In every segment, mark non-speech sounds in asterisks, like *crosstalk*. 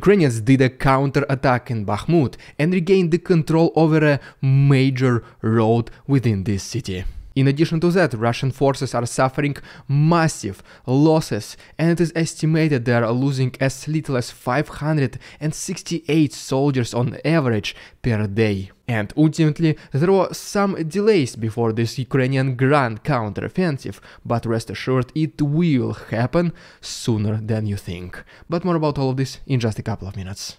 Ukrainians did a counter-attack in Bakhmut and regained the control over a major road within this city. In addition to that, Russian forces are suffering massive losses and it is estimated they are losing as little as 568 soldiers on average per day. And ultimately, there were some delays before this Ukrainian grand counteroffensive, but rest assured it will happen sooner than you think. But more about all of this in just a couple of minutes.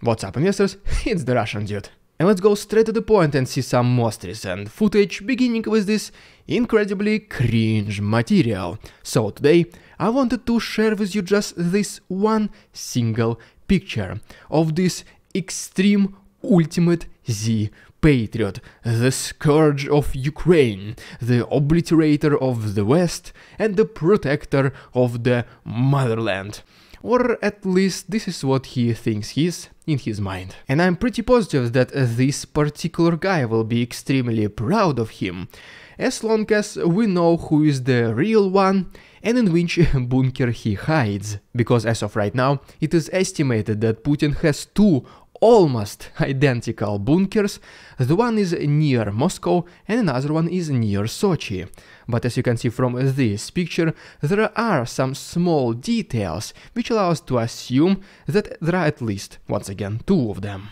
What's up investors, *laughs* it's the Russian dude. And let's go straight to the point and see some most recent footage, beginning with this incredibly cringe material. So today, I wanted to share with you just this one single picture of this extreme ultimate Z patriot, the scourge of Ukraine, the obliterator of the West, and the protector of the motherland. Or at least this is what he thinks he is in his mind. And I'm pretty positive that this particular guy will be extremely proud of him, as long as we know who is the real one and in which *laughs* bunker he hides. Because as of right now, it is estimated that Putin has two almost identical bunkers, the one is near Moscow and another one is near Sochi. But as you can see from this picture, there are some small details which allow us to assume that there are at least, once again, two of them.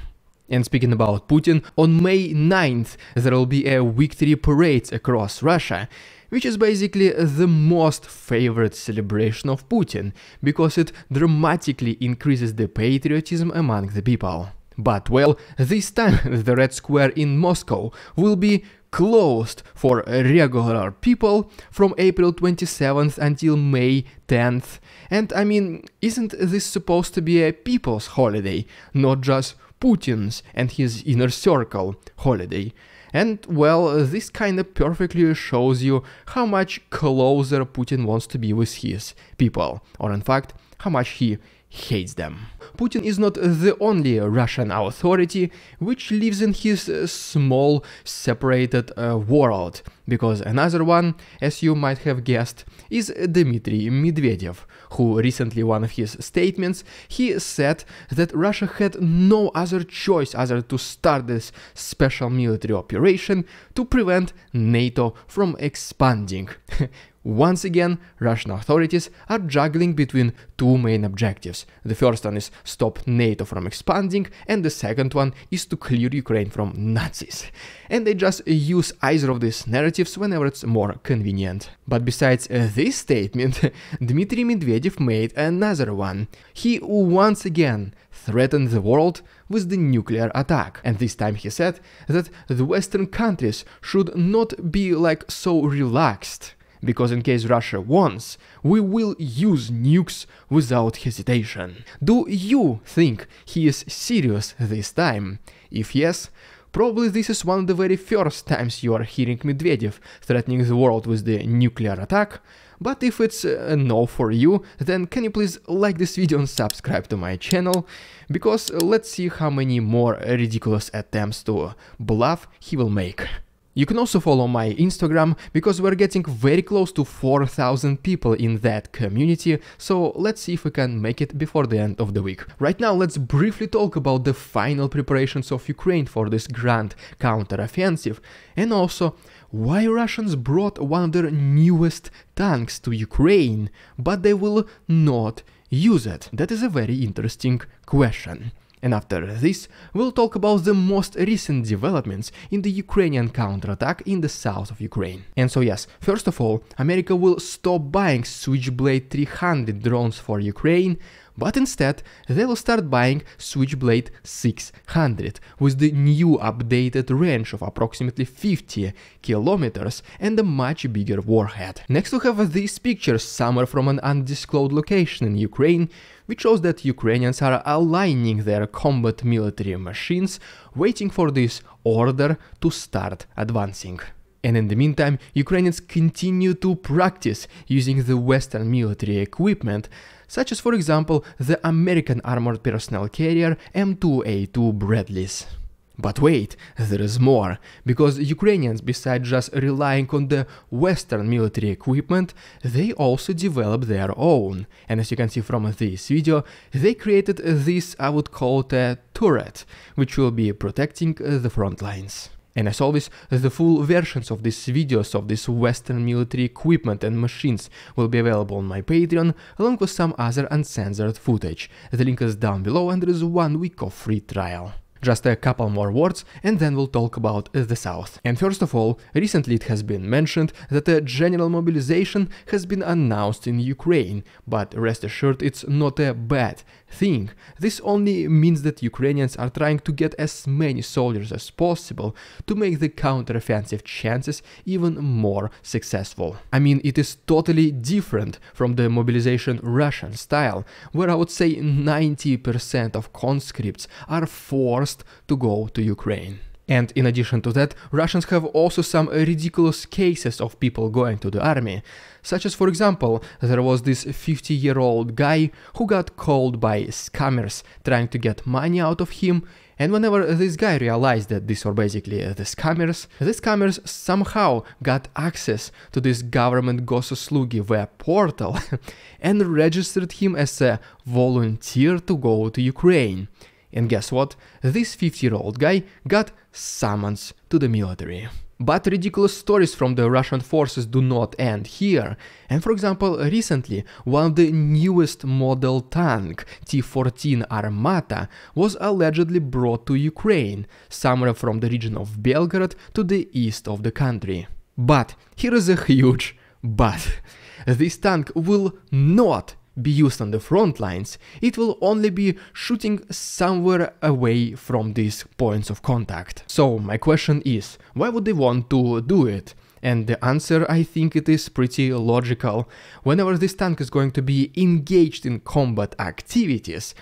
And speaking about Putin, on May 9th there will be a victory parade across Russia, which is basically the most favorite celebration of Putin, because it dramatically increases the patriotism among the people. But well, this time the Red Square in Moscow will be closed for regular people from April 27th until May 10th. And I mean, isn't this supposed to be a people's holiday, not just Putin's and his inner circle holiday? And well, this kinda perfectly shows you how much closer Putin wants to be with his people, or in fact, how much he hates them. Putin is not the only Russian authority which lives in his uh, small separated uh, world, because another one, as you might have guessed, is Dmitry Medvedev, who recently one of his statements, he said that Russia had no other choice other to start this special military operation to prevent NATO from expanding. *laughs* Once again, Russian authorities are juggling between two main objectives. The first one is stop NATO from expanding, and the second one is to clear Ukraine from Nazis. And they just use either of these narratives whenever it's more convenient. But besides uh, this statement, *laughs* Dmitry Medvedev made another one. He once again threatened the world with the nuclear attack. And this time he said that the Western countries should not be like so relaxed because in case Russia wants, we will use nukes without hesitation. Do you think he is serious this time? If yes, Probably this is one of the very first times you are hearing Medvedev threatening the world with the nuclear attack, but if it's uh, a no for you, then can you please like this video and subscribe to my channel, because uh, let's see how many more ridiculous attempts to bluff he will make. You can also follow my Instagram, because we're getting very close to 4000 people in that community, so let's see if we can make it before the end of the week. Right now, let's briefly talk about the final preparations of Ukraine for this grand counter-offensive, and also why Russians brought one of their newest tanks to Ukraine, but they will not use it. That is a very interesting question. And after this, we'll talk about the most recent developments in the Ukrainian counterattack in the south of Ukraine. And so yes, first of all, America will stop buying Switchblade 300 drones for Ukraine, but instead they will start buying Switchblade 600 with the new updated range of approximately 50 kilometers and a much bigger warhead. Next we have these pictures somewhere from an undisclosed location in Ukraine which shows that Ukrainians are aligning their combat military machines waiting for this order to start advancing. And in the meantime, Ukrainians continue to practice using the Western military equipment, such as for example the American armored personnel carrier M2A2 Bradleys. But wait, there is more, because Ukrainians, besides just relying on the Western military equipment, they also developed their own. And as you can see from this video, they created this, I would call it a turret, which will be protecting uh, the front lines. And as always, the full versions of these videos of this western military equipment and machines will be available on my Patreon, along with some other uncensored footage. The link is down below and there is one week of free trial. Just a couple more words and then we'll talk about the South. And first of all, recently it has been mentioned that a general mobilization has been announced in Ukraine, but rest assured it's not a bad thing. This only means that Ukrainians are trying to get as many soldiers as possible to make the counteroffensive chances even more successful. I mean, it is totally different from the mobilization Russian style, where I would say 90% of conscripts are forced to go to Ukraine. And in addition to that, Russians have also some ridiculous cases of people going to the army. Such as, for example, there was this 50 year old guy who got called by scammers trying to get money out of him. And whenever this guy realized that these were basically the scammers, the scammers somehow got access to this government Gosuslugi web portal *laughs* and registered him as a volunteer to go to Ukraine. And guess what? This 50 year old guy got summons to the military. But ridiculous stories from the Russian forces do not end here. And for example, recently, one of the newest model tank, T-14 Armata, was allegedly brought to Ukraine, somewhere from the region of Belgorod to the east of the country. But here is a huge but. This tank will not be used on the front lines, it will only be shooting somewhere away from these points of contact. So my question is, why would they want to do it? And the answer, I think it is pretty logical. Whenever this tank is going to be engaged in combat activities,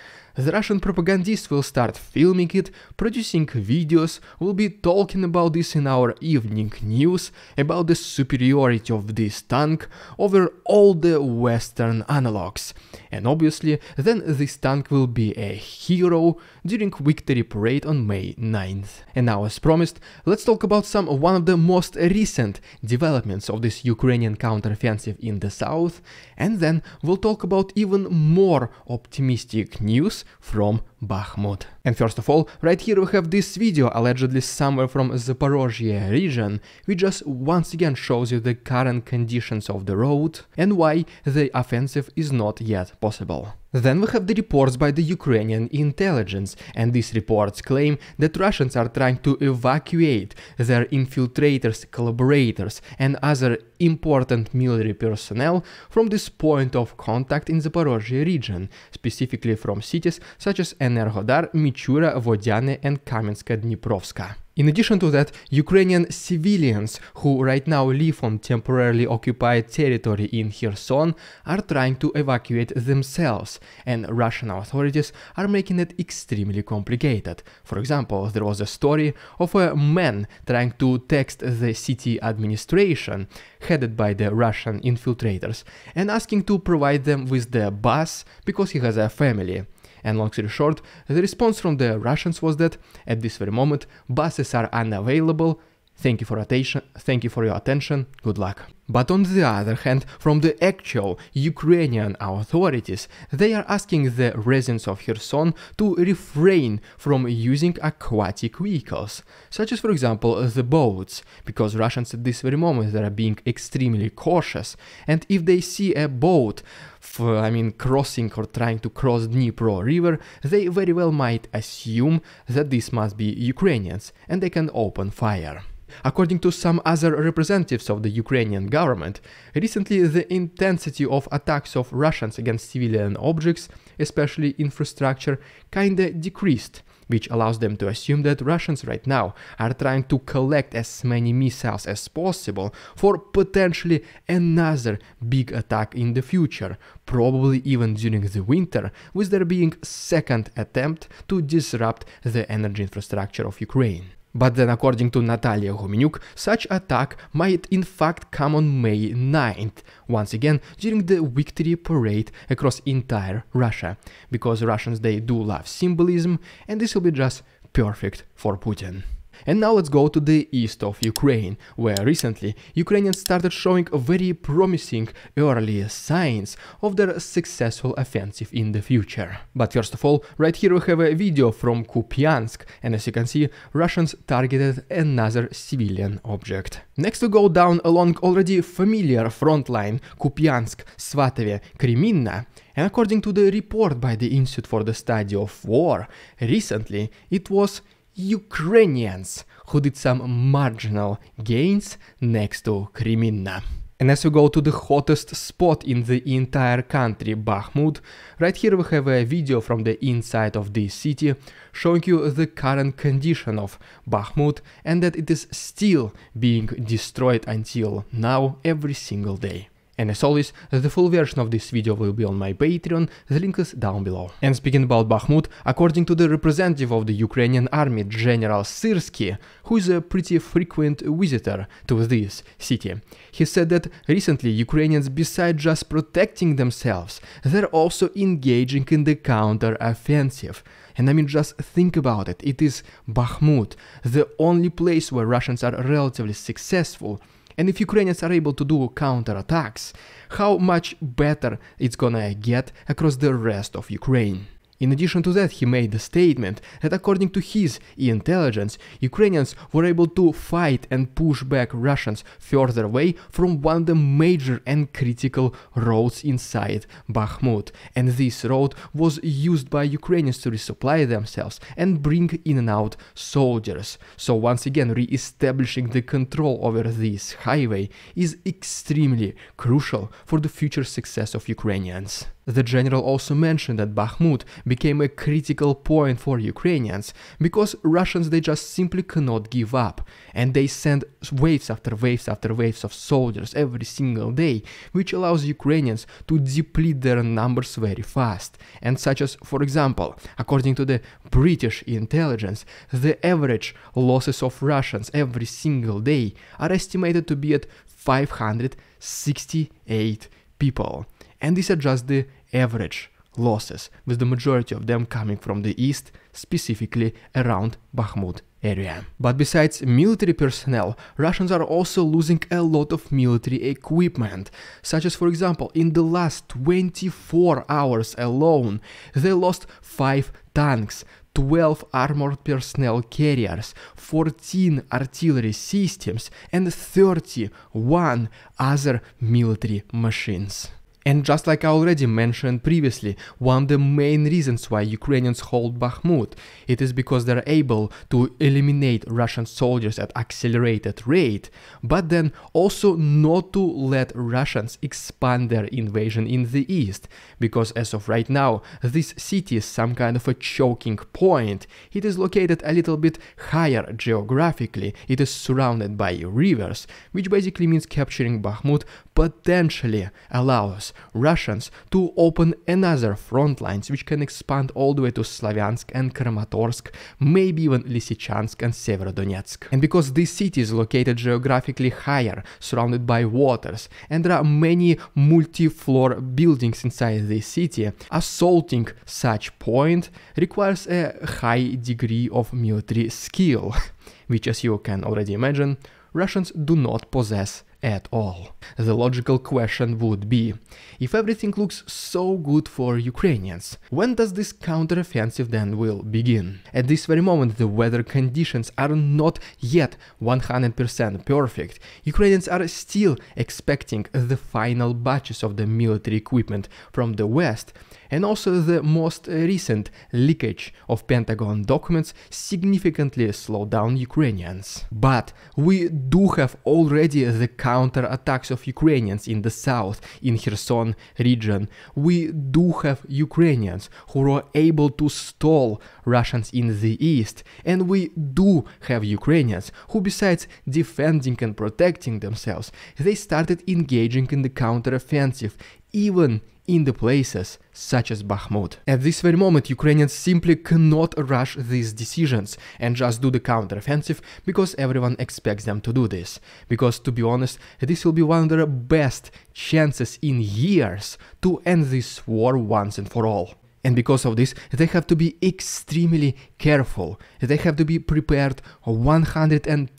the Russian propagandists will start filming it, producing videos, will be talking about this in our evening news, about the superiority of this tank over all the western analogs. And obviously, then this tank will be a hero during Victory Parade on May 9th. And now as promised, let's talk about some one of the most recent developments of this Ukrainian counteroffensive in the south, and then we'll talk about even more optimistic news from Bakhmut. And first of all, right here we have this video allegedly somewhere from Zaporozhye region, which just once again shows you the current conditions of the road and why the offensive is not yet possible. Then we have the reports by the Ukrainian intelligence, and these reports claim that Russians are trying to evacuate their infiltrators, collaborators, and other important military personnel from this point of contact in the Zaporozhye region, specifically from cities such as Enerhodar, Michura, Vodyane, and Kamenska-Dniprovska. In addition to that, Ukrainian civilians who right now live on temporarily occupied territory in Kherson are trying to evacuate themselves, and Russian authorities are making it extremely complicated. For example, there was a story of a man trying to text the city administration, headed by the Russian infiltrators, and asking to provide them with the bus because he has a family. And long story short, the response from the Russians was that at this very moment buses are unavailable. Thank you for attention. Thank you for your attention. Good luck. But on the other hand, from the actual Ukrainian authorities, they are asking the residents of Kherson to refrain from using aquatic vehicles, such as for example the boats, because Russians at this very moment are being extremely cautious, and if they see a boat for, I mean, crossing or trying to cross Dnipro river, they very well might assume that this must be Ukrainians, and they can open fire. According to some other representatives of the Ukrainian government, recently the intensity of attacks of Russians against civilian objects, especially infrastructure, kinda decreased, which allows them to assume that Russians right now are trying to collect as many missiles as possible for potentially another big attack in the future, probably even during the winter, with there being second attempt to disrupt the energy infrastructure of Ukraine. But then, according to Natalia Gumenyuk, such attack might in fact come on May 9th, once again during the victory parade across entire Russia, because Russians they do love symbolism, and this will be just perfect for Putin. And now let's go to the east of Ukraine, where recently Ukrainians started showing very promising early signs of their successful offensive in the future. But first of all, right here we have a video from Kupiansk, and as you can see, Russians targeted another civilian object. Next we go down along already familiar front line Kupiansk, Svatove, Kreminna, and according to the report by the Institute for the Study of War, recently it was Ukrainians who did some marginal gains next to Kreminna. And as we go to the hottest spot in the entire country, Bakhmut, right here we have a video from the inside of this city showing you the current condition of Bakhmut and that it is still being destroyed until now every single day. And as always, the full version of this video will be on my Patreon, the link is down below. And speaking about Bakhmut, according to the representative of the Ukrainian army, General Syrsky, who is a pretty frequent visitor to this city, he said that recently Ukrainians, besides just protecting themselves, they're also engaging in the counter-offensive. And I mean, just think about it. It is Bakhmut, the only place where Russians are relatively successful and if Ukrainians are able to do counterattacks, how much better it's gonna get across the rest of Ukraine. In addition to that, he made the statement that according to his intelligence, Ukrainians were able to fight and push back Russians further away from one of the major and critical roads inside Bakhmut. And this road was used by Ukrainians to resupply themselves and bring in and out soldiers. So once again, re-establishing the control over this highway is extremely crucial for the future success of Ukrainians. The general also mentioned that Bakhmut became a critical point for Ukrainians because Russians they just simply cannot give up and they send waves after waves after waves of soldiers every single day which allows Ukrainians to deplete their numbers very fast. And such as for example according to the British intelligence the average losses of Russians every single day are estimated to be at 568 people and these are just the average losses, with the majority of them coming from the east, specifically around Bakhmut area. But besides military personnel, Russians are also losing a lot of military equipment, such as for example, in the last 24 hours alone, they lost 5 tanks, 12 armored personnel carriers, 14 artillery systems, and 31 other military machines. And just like I already mentioned previously, one of the main reasons why Ukrainians hold Bakhmut, it is because they're able to eliminate Russian soldiers at accelerated rate, but then also not to let Russians expand their invasion in the east, because as of right now, this city is some kind of a choking point. It is located a little bit higher geographically, it is surrounded by rivers, which basically means capturing Bakhmut potentially allows Russians to open another front lines which can expand all the way to Slavyansk and Kramatorsk, maybe even Lysychansk and Severodonetsk. And because this city is located geographically higher, surrounded by waters, and there are many multi-floor buildings inside this city, assaulting such point requires a high degree of military skill, *laughs* which as you can already imagine, Russians do not possess at all. The logical question would be, if everything looks so good for Ukrainians, when does this counteroffensive then will begin? At this very moment the weather conditions are not yet 100% perfect. Ukrainians are still expecting the final batches of the military equipment from the west and also the most recent leakage of Pentagon documents significantly slowed down Ukrainians. But we do have already the counter-attacks of Ukrainians in the south, in Kherson region. We do have Ukrainians who were able to stall Russians in the east, and we do have Ukrainians who besides defending and protecting themselves, they started engaging in the counter-offensive even in the places such as Bakhmut. At this very moment, Ukrainians simply cannot rush these decisions and just do the counteroffensive because everyone expects them to do this. Because to be honest, this will be one of their best chances in years to end this war once and for all. And because of this, they have to be extremely careful. They have to be prepared 110%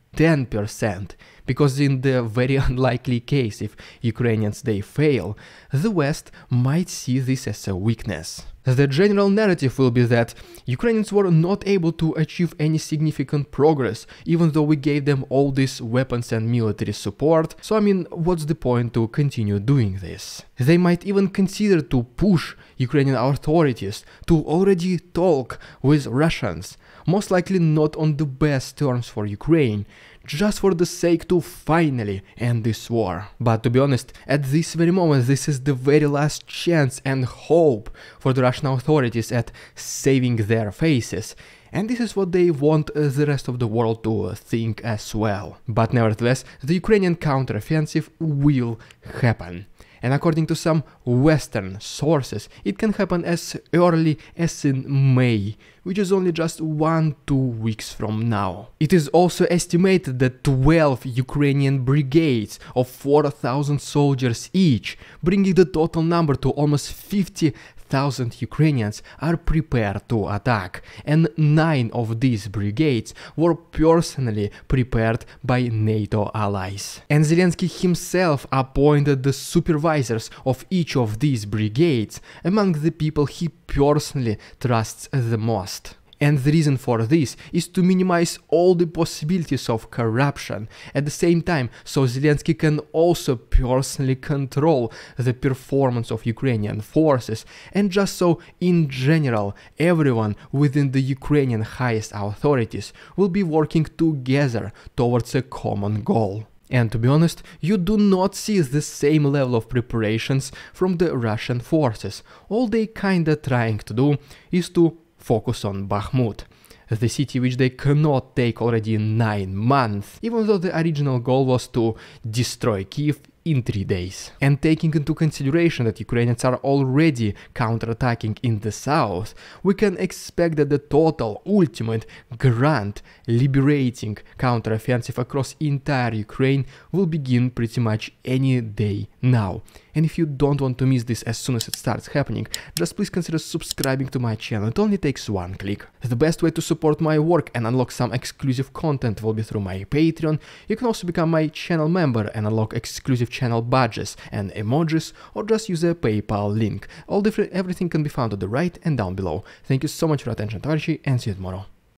because in the very *laughs* unlikely case if Ukrainians they fail, the West might see this as a weakness. The general narrative will be that Ukrainians were not able to achieve any significant progress, even though we gave them all these weapons and military support, so I mean, what's the point to continue doing this? They might even consider to push Ukrainian authorities to already talk with Russians, most likely not on the best terms for Ukraine, just for the sake to finally end this war. But to be honest, at this very moment this is the very last chance and hope for the Russian authorities at saving their faces. And this is what they want uh, the rest of the world to uh, think as well. But nevertheless, the Ukrainian counteroffensive will happen and according to some Western sources, it can happen as early as in May, which is only just 1-2 weeks from now. It is also estimated that 12 Ukrainian brigades of 4,000 soldiers each, bringing the total number to almost 50 thousand Ukrainians are prepared to attack, and nine of these brigades were personally prepared by NATO allies. And Zelensky himself appointed the supervisors of each of these brigades among the people he personally trusts the most. And the reason for this is to minimize all the possibilities of corruption at the same time, so Zelensky can also personally control the performance of Ukrainian forces, and just so in general everyone within the Ukrainian highest authorities will be working together towards a common goal. And to be honest, you do not see the same level of preparations from the Russian forces. All they kinda trying to do is to focus on Bakhmut, the city which they cannot take already in 9 months, even though the original goal was to destroy Kiev in three days. And taking into consideration that Ukrainians are already counterattacking in the south, we can expect that the total, ultimate, grand, liberating counteroffensive across entire Ukraine will begin pretty much any day now. And if you don't want to miss this as soon as it starts happening, just please consider subscribing to my channel, it only takes one click. The best way to support my work and unlock some exclusive content will be through my Patreon, you can also become my channel member and unlock exclusive channel badges and emojis, or just use a PayPal link. All different everything can be found at the right and down below. Thank you so much for your attention, Tavarchi, and see you tomorrow.